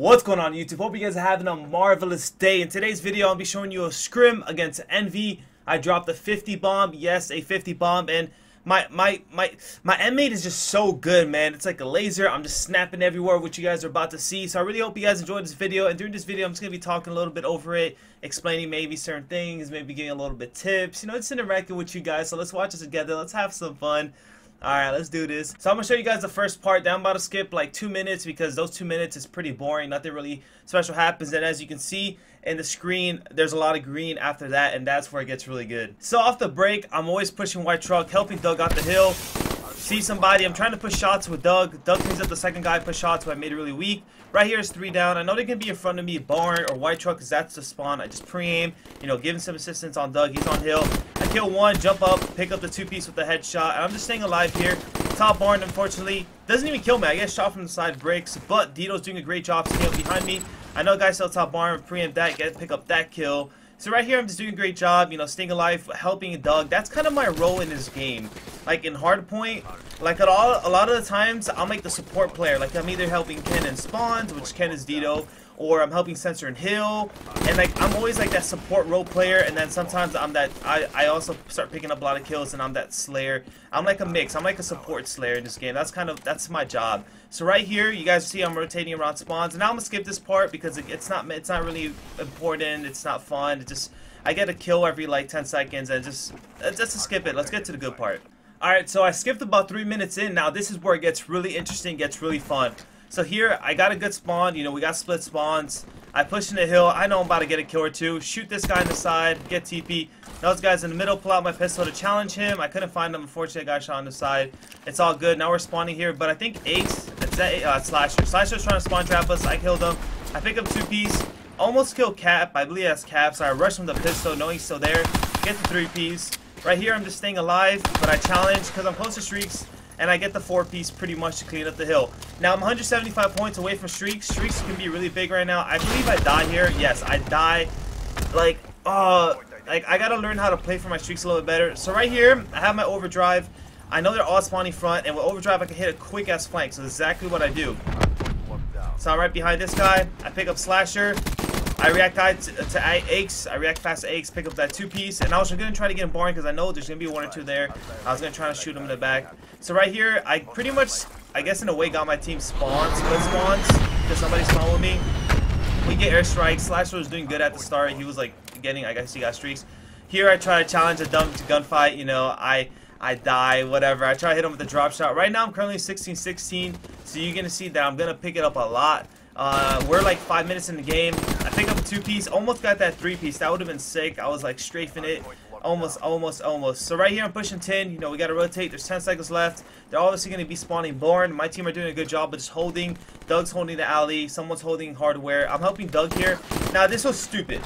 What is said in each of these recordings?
What's going on YouTube? Hope you guys are having a marvelous day. In today's video, I'll be showing you a scrim against Envy. I dropped a 50 bomb. Yes, a 50 bomb. And my my my my M8 is just so good, man. It's like a laser. I'm just snapping everywhere, which you guys are about to see. So I really hope you guys enjoyed this video. And during this video, I'm just going to be talking a little bit over it, explaining maybe certain things, maybe giving a little bit tips. You know, it's interacting with you guys. So let's watch it together. Let's have some fun. Alright, let's do this. So I'm to show you guys the first part. Then I'm about to skip like two minutes because those two minutes is pretty boring. Nothing really special happens. And as you can see in the screen, there's a lot of green after that. And that's where it gets really good. So off the break, I'm always pushing white truck, helping Doug out the hill. See somebody. I'm trying to push shots with Doug. Doug cleans up the second guy, push shots, but I made it really weak. Right here is three down. I know they can be in front of me, barn or white truck, because that's the spawn. I just pre-aim, you know, giving some assistance on Doug. He's on hill. I kill one, jump up, pick up the two-piece with the headshot. And I'm just staying alive here. Top barn, unfortunately, doesn't even kill me. I get shot from the side, breaks, but Dito's doing a great job staying behind me. I know guys sell top barn, pre-aim that, get pick up that kill. So right here, I'm just doing a great job, you know, staying alive, helping Doug. That's kind of my role in this game. Like in Hardpoint, like at all, a lot of the times, I'll make the support player. Like I'm either helping Ken and Spawns, which Ken is Dito, or I'm helping Sensor and Hill, and like I'm always like that support role player, and then sometimes I'm that I, I also start picking up a lot of kills, and I'm that Slayer. I'm like a mix. I'm like a support Slayer in this game. That's kind of that's my job. So right here, you guys see I'm rotating around spawns, and now I'm gonna skip this part because it, it's not it's not really important. It's not fun. It just I get a kill every like 10 seconds, and just uh, just to skip it. Let's get to the good part. Alright, so I skipped about three minutes in. Now this is where it gets really interesting, gets really fun. So here, I got a good spawn. You know, we got split spawns. I push in the hill. I know I'm about to get a kill or two. Shoot this guy in the side. Get TP. Those guys in the middle pull out my pistol to challenge him. I couldn't find him. Unfortunately, I got shot on the side. It's all good. Now we're spawning here. But I think Ace, it's uh, Slasher. Slasher's trying to spawn trap us. I killed him. I pick up two piece. Almost kill Cap. I believe that's Cap. So I rush him with the pistol, knowing he's still there. Get the three piece. Right here, I'm just staying alive. But I challenge because I'm close to streaks and I get the four piece pretty much to clean up the hill. Now I'm 175 points away from streaks. Streaks can be really big right now. I believe I die here. Yes, I die. Like, uh, like I gotta learn how to play for my streaks a little bit better. So right here, I have my overdrive. I know they're all spawning front, and with overdrive I can hit a quick ass flank. So exactly what I do. So I'm right behind this guy. I pick up slasher. I react to, to. I react fast to Aches, pick up that two-piece. And I was to try to get him boring because I know there's to be one or two there. I was to try to shoot him in the back. So right here, I pretty much, I guess in a way, got my team spawned. Split spawns because somebody spawned with me. We get airstrikes. Slasher was doing good at the start. He was like getting, I guess he got streaks. Here I try to challenge a dumb to gunfight. You know, I... I die, whatever. I try to hit him with a drop shot. Right now, I'm currently 16-16, so you're to see that I'm going to pick it up a lot. Uh, we're like five minutes in the game. I pick up a two-piece. Almost got that three-piece. That would have been sick. I was like strafing it. Almost, almost, almost. So right here, I'm pushing 10. You know, we got to rotate. There's 10 seconds left. They're obviously going to be spawning Born. My team are doing a good job of just holding. Doug's holding the alley. Someone's holding hardware. I'm helping Doug here. Now, this was stupid.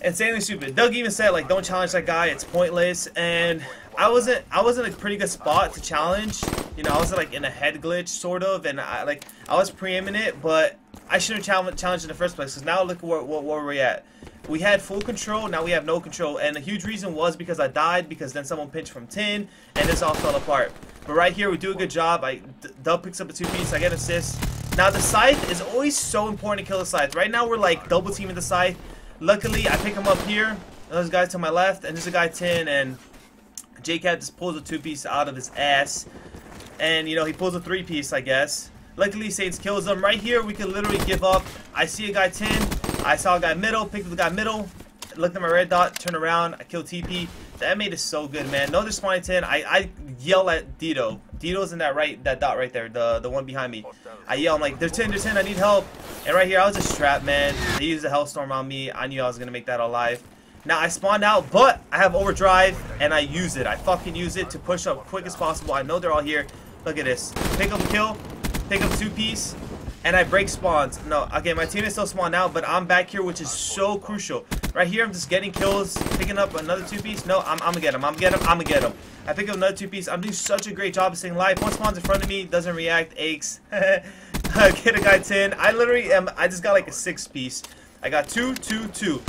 Insanely stupid. Doug even said, like, don't challenge that guy. It's pointless. And I wasn't I was in a pretty good spot to challenge. You know, I was like in a head glitch sort of, and I like I was preeminent, but I shouldn't have challenged in the first place. Because now look where, where, where we're at. We had full control, now we have no control, and a huge reason was because I died, because then someone pinched from 10, and this all fell apart. But right here, we do a good job. I Dub picks up a two-piece, I get assist. Now the scythe is always so important to kill the scythe. Right now we're like double teaming the scythe. Luckily, I pick him up here. Those guys to my left, and there's a guy 10, and JKap just pulls a two-piece out of his ass. And, you know, he pulls a three-piece, I guess. Luckily, Saints kills him. Right here, we can literally give up. I see a guy 10. I saw a guy middle. Picked up the guy middle. Looked at my red dot. Turn around. I kill TP. The M8 is so good, man. No, there's 10. I, I yell at Dito. Dito's in that right, that dot right there. The the one behind me. I yell. I'm like, there's 10, there's 10. I need help. And right here, I was just trapped, man. They used a Hellstorm on me. I knew I was going to make that alive. Now I spawned out, but I have overdrive and I use it. I fucking use it to push up quick as possible. I know they're all here. Look at this. Pick up kill, pick up two piece, and I break spawns. No, okay, my team is still spawned out, but I'm back here, which is so crucial. Right here, I'm just getting kills, picking up another two piece. No, I'm, I'm gonna get him. I'm gonna get him. I'm gonna get him. I pick up another two piece. I'm doing such a great job of staying alive. One spawns in front of me, doesn't react, aches. get a guy 10. I literally am, I just got like a six piece. I got two, two, two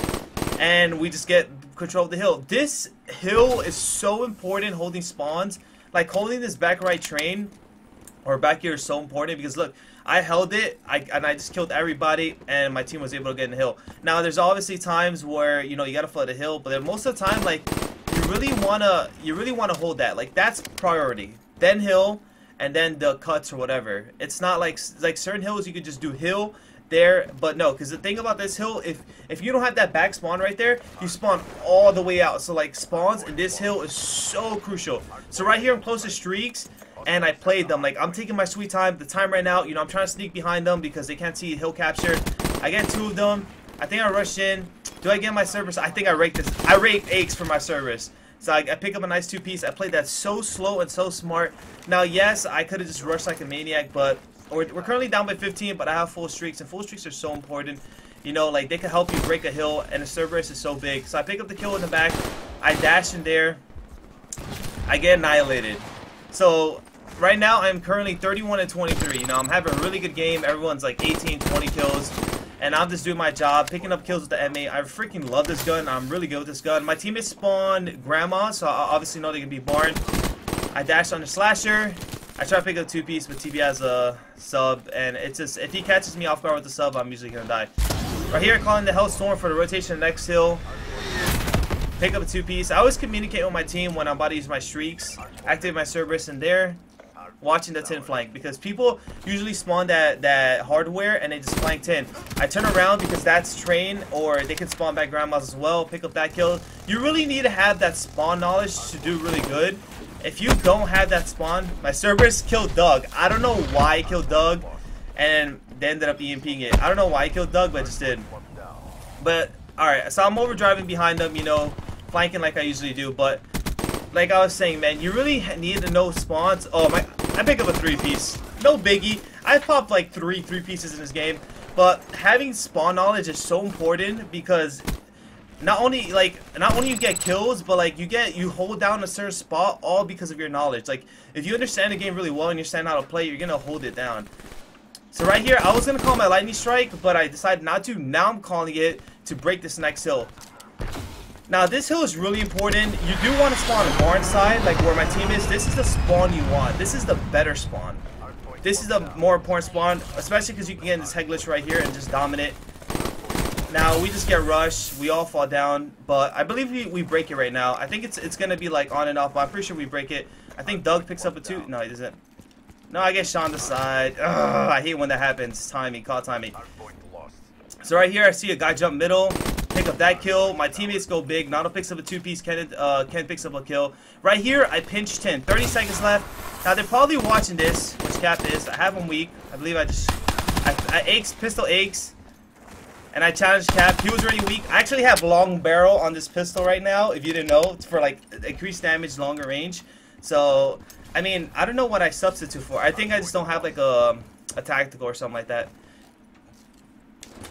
and we just get control of the hill. This hill is so important holding spawns. Like holding this back right train or back here is so important because look, I held it, I, and I just killed everybody, and my team was able to get in the hill. Now, there's obviously times where, you know, you gotta flood the hill, but most of the time, like, you really wanna, you really wanna hold that. Like, that's priority. Then hill, and then the cuts or whatever. It's not like, like certain hills you could just do hill, there, but no, because the thing about this hill, if if you don't have that back spawn right there, you spawn all the way out. So like spawns in this hill is so crucial. So right here I'm close to streaks, and I played them. Like I'm taking my sweet time. The time right now, you know, I'm trying to sneak behind them because they can't see hill capture. I get two of them. I think I rushed in. Do I get my service? I think I raked this. I raked eggs for my service. So I, I pick up a nice two-piece. I played that so slow and so smart. Now, yes, I could have just rushed like a maniac, but we're, we're currently down by 15, but I have full streaks, and full streaks are so important. You know, like, they can help you break a hill, and the Cerberus is so big. So I pick up the kill in the back. I dash in there. I get annihilated. So, right now, I'm currently 31 and 23. You know, I'm having a really good game. Everyone's like 18, 20 kills. And I'm just doing my job, picking up kills with the M8. I freaking love this gun. I'm really good with this gun. My teammates spawned Grandma, so I obviously know they can be Barn. I dashed on the Slasher. I try to pick up two piece, but TB has a sub, and it's just if he catches me off guard with the sub, I'm usually gonna die. Right here, calling the Hellstorm for the rotation next hill. Pick up a two piece. I always communicate with my team when I'm about to use my streaks. Activate my Cerberus in there. Watching the 10 flank because people usually spawn that that hardware and they just flank 10. I turn around because that's train or they can spawn back grandmas as well. Pick up that kill. You really need to have that spawn knowledge to do really good if you don't have that spawn, my Cerberus killed Doug. I don't know why he killed Doug, and they ended up EMPing it. I don't know why he killed Doug, but just did. But, alright, so I'm overdriving behind them, you know, flanking like I usually do, but like I was saying, man, you really need to know spawns. Oh, my, I pick up a three-piece. No biggie. I popped like three three pieces in this game, but having spawn knowledge is so important because not only like not only you get kills but like you get you hold down a certain spot all because of your knowledge. Like if you understand the game really well and you understand how to play you're gonna hold it down. So right here I was gonna call my lightning strike but I decided not to. Now I'm calling it to break this next hill. Now this hill is really important. You do want to spawn on barn side like where my team is. This is the spawn you want. This is the better spawn. This is the more important spawn especially because you can get in this head glitch right here and just dominate now we just get rushed. We all fall down, but I believe we, we break it right now. I think it's it's gonna be like on and off, but I'm pretty sure we break it. I think Doug picks up a two. No, he doesn't. No, I get Sean the side. Ugh, I hate when that happens. Timing, call timing. So right here, I see a guy jump middle, pick up that kill. My teammates go big. Nano picks up a two-piece. Ken, uh, Ken picks up a kill. Right here, I pinch 10. 30 seconds left. Now, they're probably watching this, which cap is. I have him weak. I believe I just... I, I aches, pistol aches and I challenged Cap. He was already weak. I actually have long barrel on this pistol right now, if you didn't know. It's for like increased damage, longer range. So, I mean, I don't know what I substitute for. I think I just don't have like a, a tactical or something like that.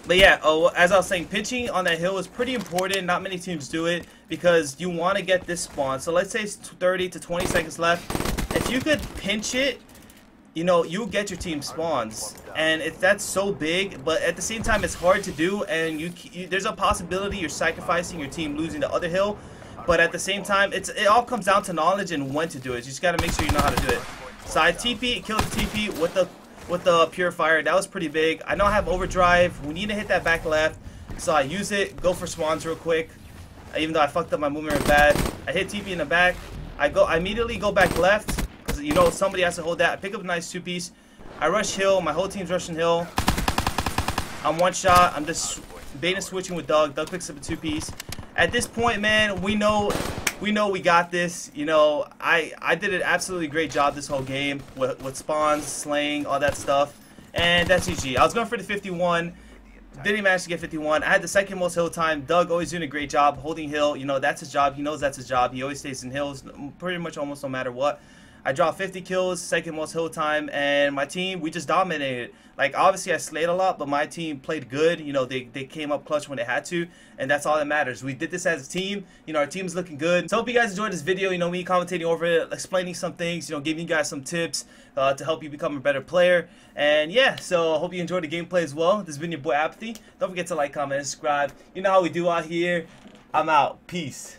But yeah, oh, as I was saying, pitching on that hill is pretty important. Not many teams do it because you want to get this spawn. So let's say it's 30 to 20 seconds left. If you could pinch it you know, you get your team spawns, and if that's so big, but at the same time, it's hard to do, and you, you, there's a possibility you're sacrificing your team losing the other hill, but at the same time, it's it all comes down to knowledge and when to do it. You just gotta make sure you know how to do it. So I TP, killed the TP with the with the purifier. That was pretty big. I know I have overdrive. We need to hit that back left, so I use it. Go for spawns real quick. Even though I fucked up my movement bad, I hit TP in the back. I go. I immediately go back left you know somebody has to hold that. I pick up a nice two-piece. I rush hill. My whole team's rushing hill. I'm one shot. I'm just and switching with Doug. Doug picks up a two-piece. At this point, man, we know we know we got this. You know, I I did an absolutely great job this whole game with, with spawns, slaying, all that stuff. And that's GG. I was going for the 51. Didn't manage to get 51. I had the second most hill time. Doug always doing a great job holding hill. You know, that's his job. He knows that's his job. He always stays in hills pretty much almost no matter what. I dropped 50 kills, second most hill time, and my team, we just dominated. Like, obviously, I slayed a lot, but my team played good. You know, they, they came up clutch when they had to, and that's all that matters. We did this as a team. You know, our team's looking good. So, hope you guys enjoyed this video. You know, me commentating over it, explaining some things, you know, giving you guys some tips uh, to help you become a better player. And, yeah, so I hope you enjoyed the gameplay as well. This has been your boy Apathy. Don't forget to like, comment, and subscribe. You know how we do out here. I'm out. Peace.